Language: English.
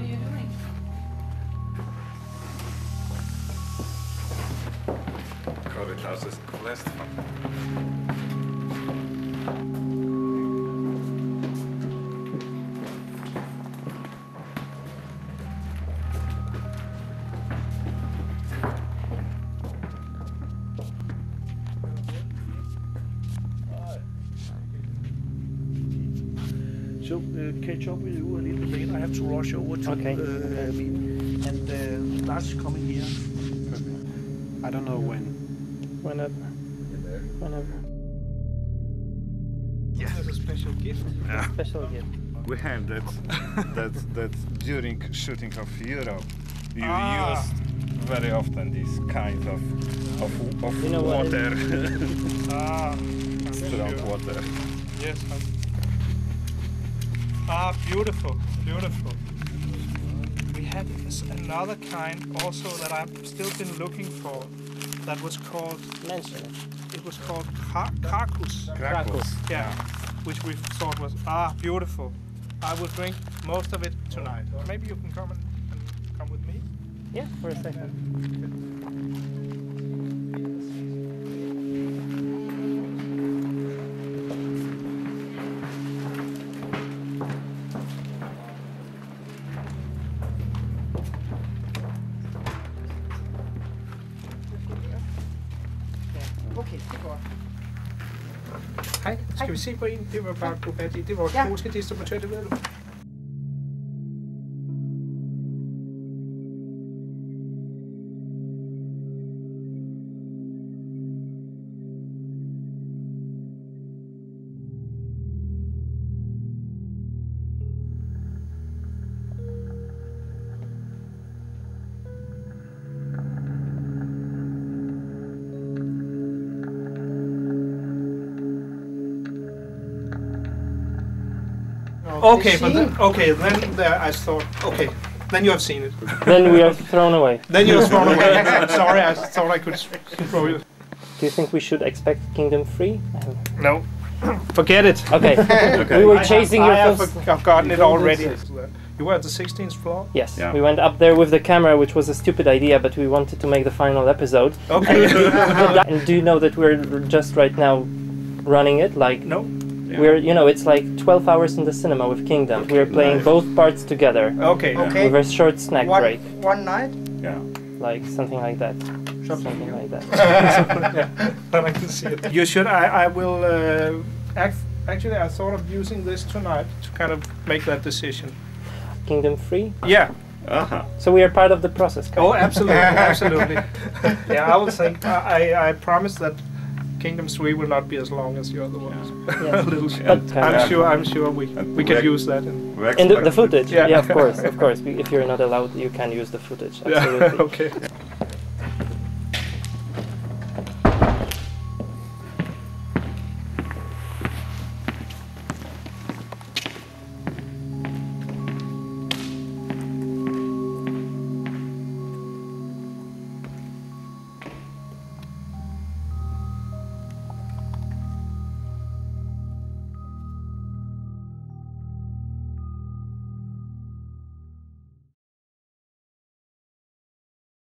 What are you doing? So uh, catch up with you a little later. I have to rush over to Okay, uh, okay. meeting. And uh, Lars is coming here. I don't know when. Whenever. Whenever. Yes, a special gift. Special gift. We have that that that during shooting of Europa, you Ah. used very often this kind of of, of You know water, Ah, strong water. Yes. Ah, beautiful, beautiful. We had s- another kind also that I've still been looking for. That was called. Mention it. It was called Kra- Krakus. Krakus. Yeah, which we thought was ah beautiful. I will drink most of it tonight. Maybe you can come and, and come with me. Yeah, for a second. Okay, det er godt. Hej, skal vi se på en? Det var bare gå fat i. Det var vores Ja. distributør, det ved du. Okay, but then, okay, then there I thought, okay, then you have seen it. Then we are thrown away. Then you have thrown away. Sorry, I thought I could throw you. Do you think we should expect Kingdom Free? No, forget it. Okay. We were I chasing have, your I have first. forgotten it already. You were at the 16th floor. Yes, Yeah. we went up there with the camera, which was a stupid idea, but we wanted to make the final episode. Okay. and do you know that we're just right now running it? Like no. We're, you know, it's like 12 hours in the cinema with Kingdom. we're playing nice. both parts together Okay. Okay. with a short snack One, break, one night? Yeah. like something like that. Something like that. yeah, then I can see it. You should. I. I will. Uh, act, actually, I thought of using this tonight to kind of make that decision. Kingdom Free? Yeah. Aha. So we are part of the process. Oh, absolutely, absolutely. yeah, I will think. I. I, I promise that Kingdom Three will not be as long as the other ones. Yes. A little bit. But I'm sure. I'm sure we we can use that. In, in the, the footage, Yeah. yeah. of course, of course. If you're not allowed, you can use the footage. yeah. Absolutely. okay.